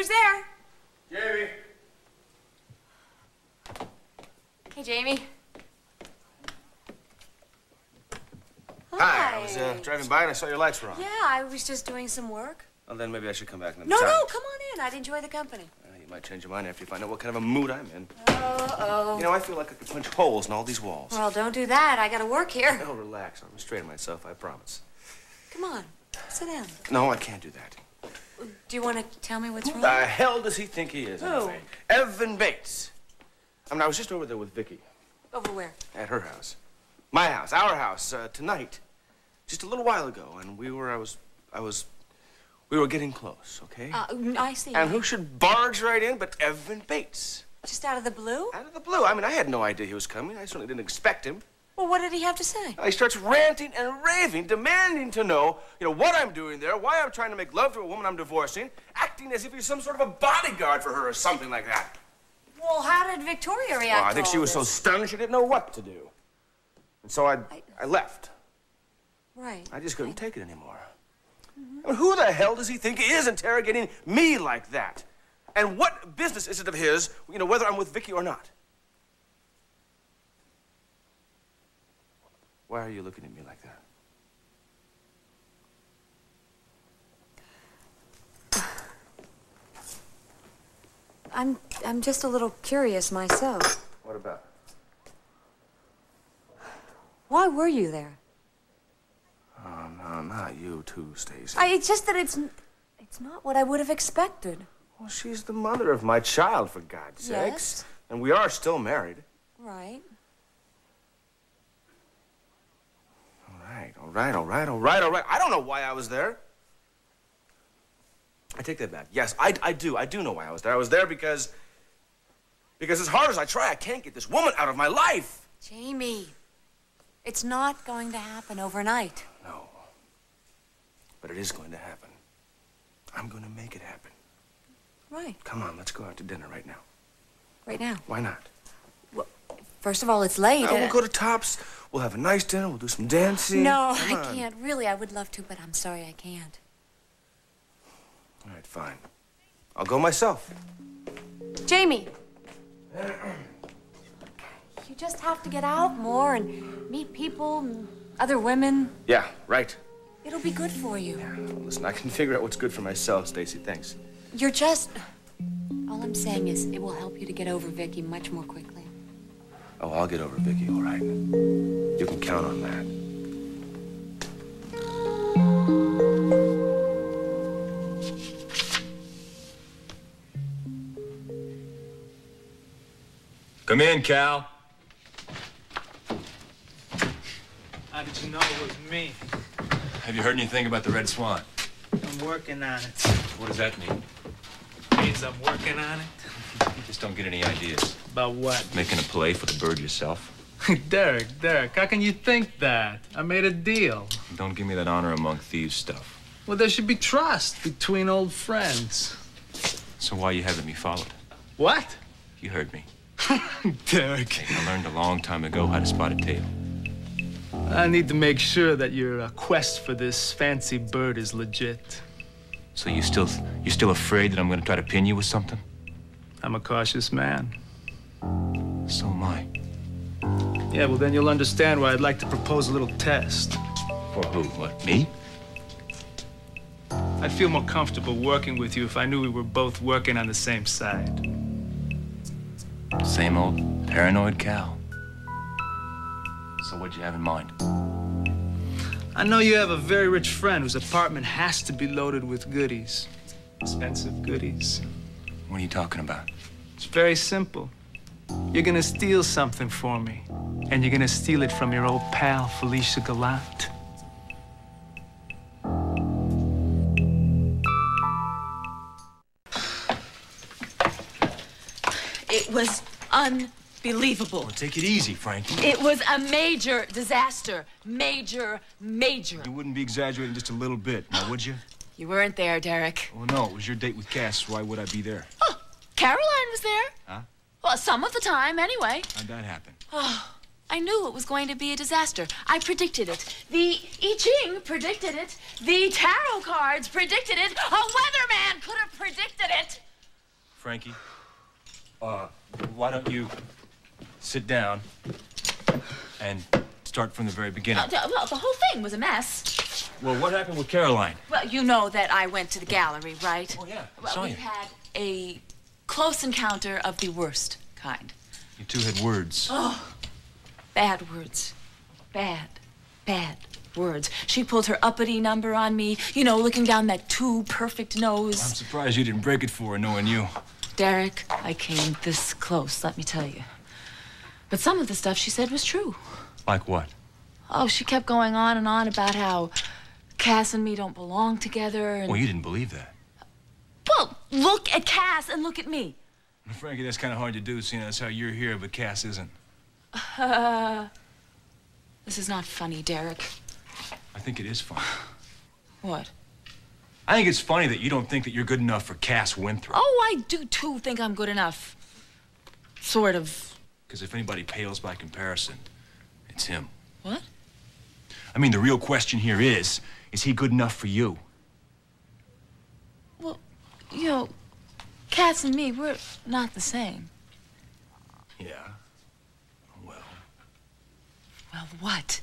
Who's there? Jamie. Hey, Jamie. Hi. I was uh, driving by and I saw your lights were on. Yeah, I was just doing some work. Well, then maybe I should come back another No, time. no, come on in. I'd enjoy the company. Uh, you might change your mind after you find out what kind of a mood I'm in. Uh-oh. You know, I feel like I could punch holes in all these walls. Well, don't do that. I gotta work here. Oh, relax. I'm restraining myself, I promise. Come on, sit down. No, I can't do that. Do you want to tell me what's Who wrong? the hell does he think he is? Who? Evan Bates. I mean, I was just over there with Vicky Over where? at her house. My house, our house, uh, tonight. Just a little while ago, and we were, I was, I was, we were getting close, okay? Uh, I see. and who should barge right in but Evan Bates? Just out of the blue? Out of the blue. I mean, I had no idea he was coming. I certainly didn't expect him. Well, what did he have to say? Uh, he starts ranting and raving, demanding to know, you know, what I'm doing there, why I'm trying to make love to a woman I'm divorcing, acting as if he's some sort of a bodyguard for her or something like that. Well, how did Victoria react? Well, I think she was so stunned she didn't know what to do. And so I, I left. Right. I just couldn't take it anymore. I mean, who the hell does he think he is interrogating me like that? And what business is it of his, you know, whether I'm with Vicky or not? Why are you looking at me like that? I'm I'm just a little curious myself. What about? Why were you there? Oh, no, not you too, Stacey. I, it's just that it's it's not what I would have expected. Well, she's the mother of my child, for God's sakes. And we are still married. Right. All right, all right, all right, all right, all right. I don't know why I was there. I take that back. Yes, I, I do. I do know why I was there. I was there because. Because as hard as I try, I can't get this woman out of my life. Jamie, it's not going to happen overnight. No. But it is going to happen. I'm going to make it happen. Right. Come on, let's go out to dinner right now. Right now. Why not? First of all, it's late. Uh, we'll go to Tops. We'll have a nice dinner. We'll do some dancing. No, Come I on. can't. Really, I would love to, but I'm sorry I can't. All right, fine. I'll go myself. Jamie. You just have to get out more and meet people and other women. Yeah, right. It'll be good for you. Listen, I can figure out what's good for myself, Stacey. Thanks. You're just. All I'm saying is, it will help you to get over Vicky much more quickly. Oh, I'll get over Vicky, all right. You can count on that. Come in, Cal. How did you know it was me? Have you heard anything about the Red Swan? I'm working on it. What does that mean? Means I'm working on it. You just don't get any ideas. About what? Making a play for the bird yourself? Derek, Derek, how can you think that? I made a deal. Don't give me that honor among thieves stuff. Well, there should be trust between old friends. So why are you having me followed? What? You heard me. Derek. I learned a long time ago how to spot a tail. I need to make sure that your uh, quest for this fancy bird is legit. So you still you still afraid that I'm gonna try to pin you with something? I'm a cautious man. So am I. Yeah, well, then you'll understand why I'd like to propose a little test. For who? What? Me? I'd feel more comfortable working with you if I knew we were both working on the same side. Same old paranoid Cal. So what'd you have in mind? I know you have a very rich friend whose apartment has to be loaded with goodies. Expensive goodies. What are you talking about? It's very simple. You're gonna steal something for me, and you're gonna steal it from your old pal, Felicia Gallant. It was unbelievable. Take it easy, Frankie. It was a major disaster. Major, major. You wouldn't be exaggerating just a little bit, now would you? You weren't there, Derek. Well, no, it was your date with Cass. Why would I be there? Oh, Caroline was there. Huh? Well, some of the time, anyway. How'd that happen? Oh, I knew it was going to be a disaster. I predicted it. The I Ching predicted it. The tarot cards predicted it. A weatherman could have predicted it. Frankie, uh, why don't you sit down and start from the very beginning? Uh, well, the whole thing was a mess. Well, what happened with Caroline? Well, you know that I went to the gallery, right? Oh, yeah, I Well, we you. had a close encounter of the worst kind. You two had words. Oh. Bad words. Bad, bad words. She pulled her uppity number on me, you know, looking down that too perfect nose. I'm surprised you didn't break it for her, knowing you. Derek, I came this close, let me tell you. But some of the stuff she said was true. Like what? Oh, she kept going on and on about how Cass and me don't belong together. And... Well, you didn't believe that. Well, look at Cass and look at me. Frankie, that's kind of hard to do, seeing as how you're here, but Cass isn't. This is not funny, Derek. I think it is funny. What? I think it's funny that you don't think that you're good enough for Cass Winthrop. Oh, I do too think I'm good enough. Sort of. Because if anybody pales by comparison, it's him. What? I mean, the real question here is, is he good enough for you? Well, you know, Cass and me, we're not the same. Yeah. Well, Well, what?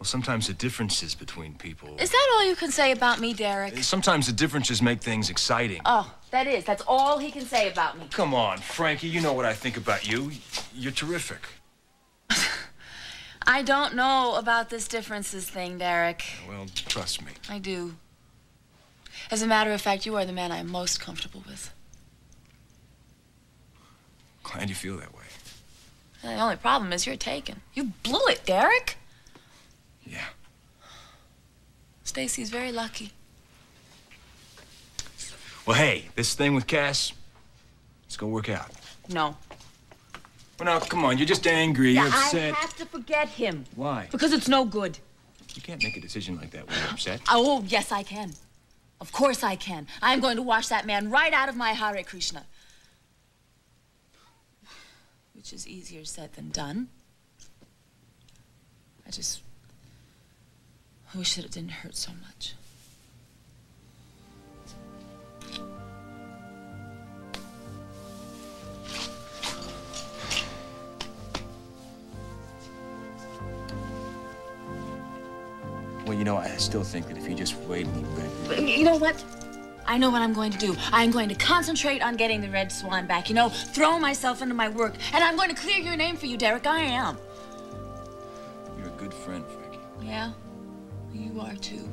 well, sometimes the differences between people. Is that all you can say about me, Derek? Sometimes the differences make things exciting. Oh, that is. That's all he can say about me. Come on, Frankie, you know what I think about you. You're terrific. I don't know about this differences thing, Derek. Well, trust me. I do. As a matter of fact, you are the man I'm most comfortable with. Glad you feel that way. The only problem is you're taken. You blew it, Derek. Yeah. Stacey's very lucky. Well, hey, this thing with Cass, it's gonna work out. No. Well, now, come on, you're just angry, you're upset. I have to forget him Why? because it's no good. You can't make a decision like that when you're upset. Oh, yes, I can. Of course I can. I'm going to wash that man right out of my Hare Krishna. Which is easier said than done. I just wish that it didn't hurt so much. Still think that if you just wait a little bit. You know what? I know what I'm going to do. I'm going to concentrate on getting the Red Swan back, you know, throw myself into my work, and I'm going to clear your name for you, Derek. I am. You're a good friend, Frankie. Yeah, you are too.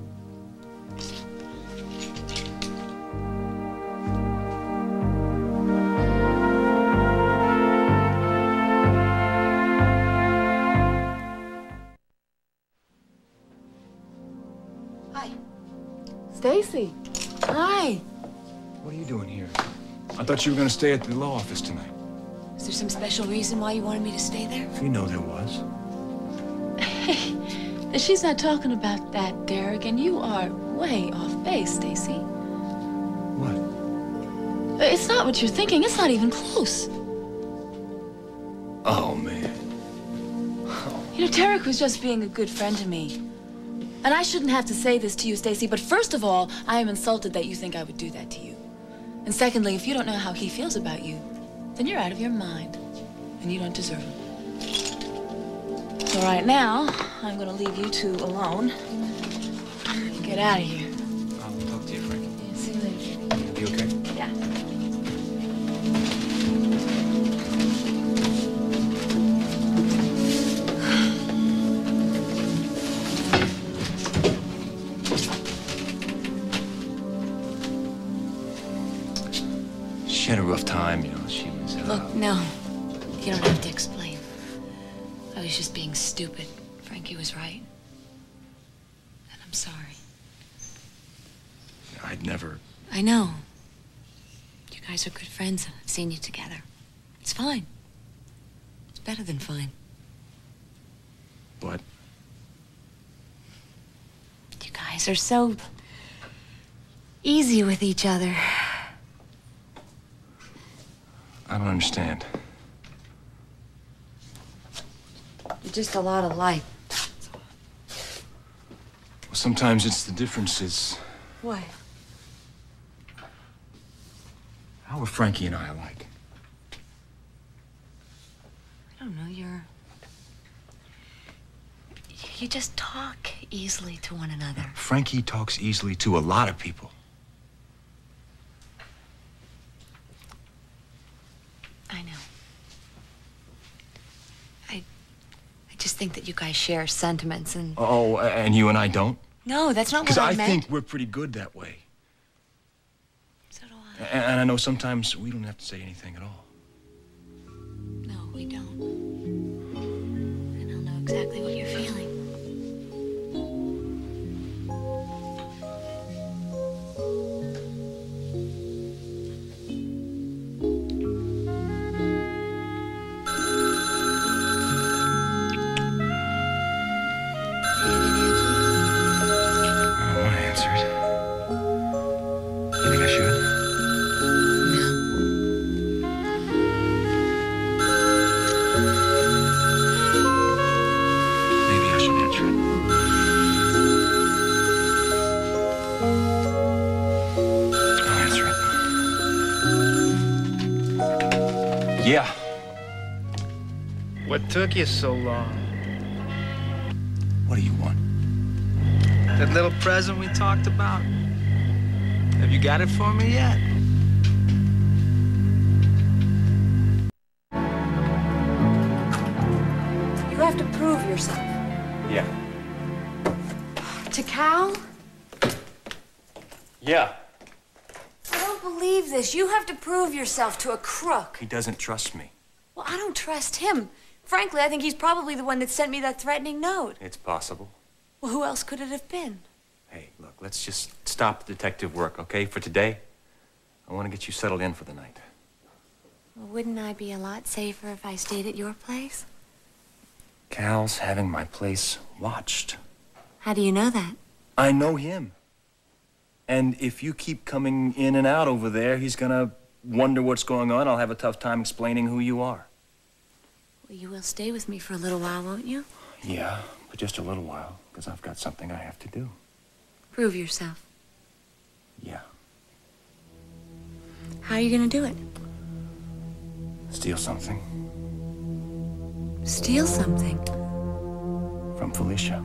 Stacey. Hi. What are you doing here? I thought you were gonna stay at the law office tonight. Is there some special reason why you wanted me to stay there? You know there was. Hey, she's not talking about that, Derek, and you are way off base, Stacey. What? Uh, it's not what you're thinking. It's not even close. Oh, man. You know, Derek was just being a good friend to me. And I shouldn't have to say this to you, Stacey, but first of all, I am insulted that you think I would do that to you. And secondly, if you don't know how he feels about you, then you're out of your mind. And you don't deserve him. So right now, I'm gonna leave you two alone. Get out of here. Frankie was right. And I'm sorry. I'd never. I know. You guys are good friends. I've seen you together. It's fine. It's better than fine. What? You guys are so easy with each other. I don't understand. You're just a lot alike. Sometimes it's the differences. What? How are Frankie and I alike? I don't know, you're. You just talk easily to one another. Frankie talks easily to a lot of people. I know. I. I just think that you guys share sentiments and. Oh, and you and I don't? No, that's not what I, I meant. think we're pretty good that way. So do I. And, and I know sometimes we don't have to say anything at all. No, we don't. Took you so long? What do you want? That little present we talked about? Have you got it for me yet? You have to prove yourself. Yeah. To Cal? Yeah. I don't believe this. You have to prove yourself to a crook. He doesn't trust me. Well, I don't trust him. Frankly, I think he's probably the one that sent me that threatening note. It's possible. Well, who else could it have been? Hey, look, let's just stop the detective work, okay? For today, I want to get you settled in for the night. Well, wouldn't I be a lot safer if I stayed at your place? Cal's having my place watched. How do you know that? I know him. And if you keep coming in and out over there, he's gonna wonder what's going on. I'll have a tough time explaining who you are. Well, you will stay with me for a little while, won't you? Yeah, but just a little while, because I've got something I have to do. Prove yourself. Yeah. How are you gonna do it? Steal something Steal something. from Felicia.